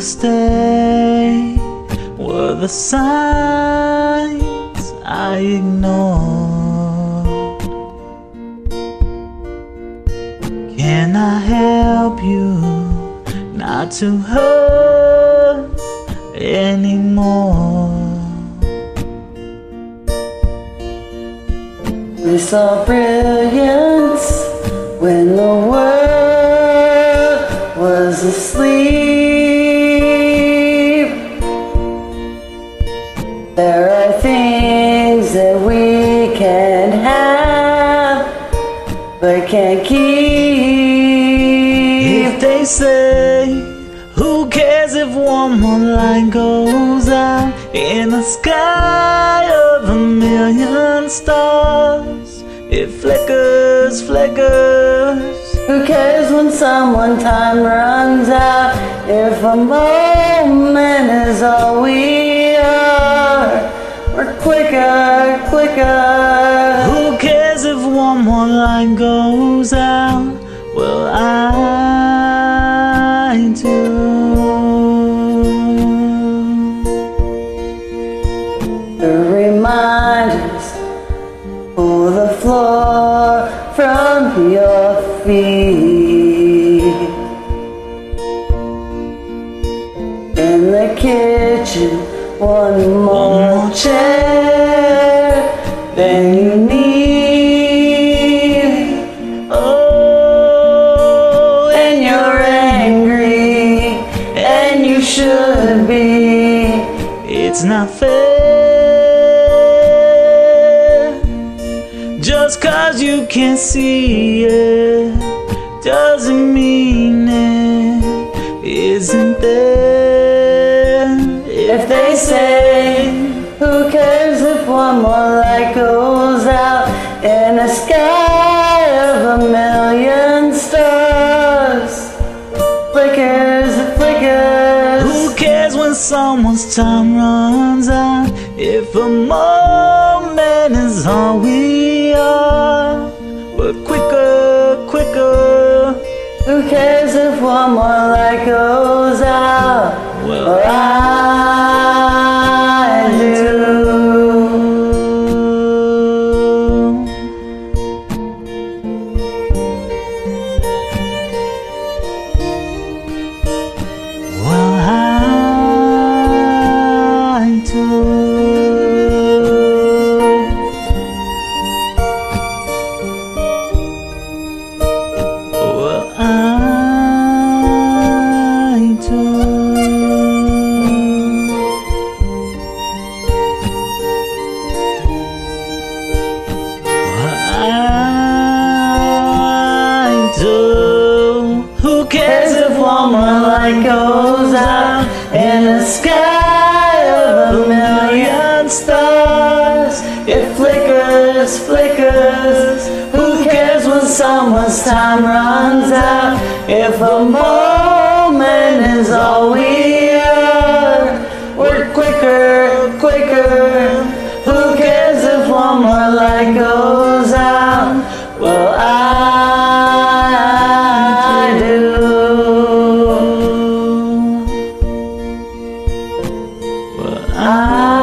stay were the signs I ignored. Can I help you not to hurt anymore? We saw brilliance There are things that we can't have, but can't keep. If they say, who cares if one more light goes out in the sky of a million stars? It flickers, flickers. Who cares when someone time runs out? If a moment is all we quicker, quicker. Who cares if one more line goes out? Well, I do. The reminders pull the floor from your feet. In the kitchen, one more more chair than you need. Oh, And you're angry, and you should be. It's not fair. Just cause you can't see it doesn't mean it isn't there. They say, who cares if one more light goes out in a sky of a million stars? Flickers, it flickers. Who cares when someone's time runs out? If a moment is all we are, but quicker, quicker. Who cares if one more light goes out? Well, I cares if one more light goes out in the sky of a million stars, it flickers, flickers. Who cares when someone's time runs out? If a moment is I